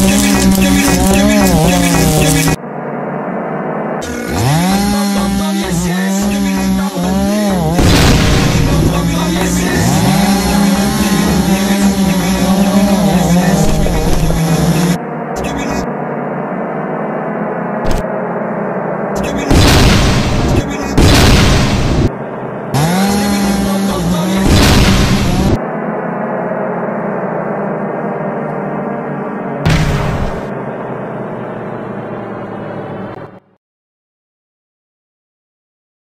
Give me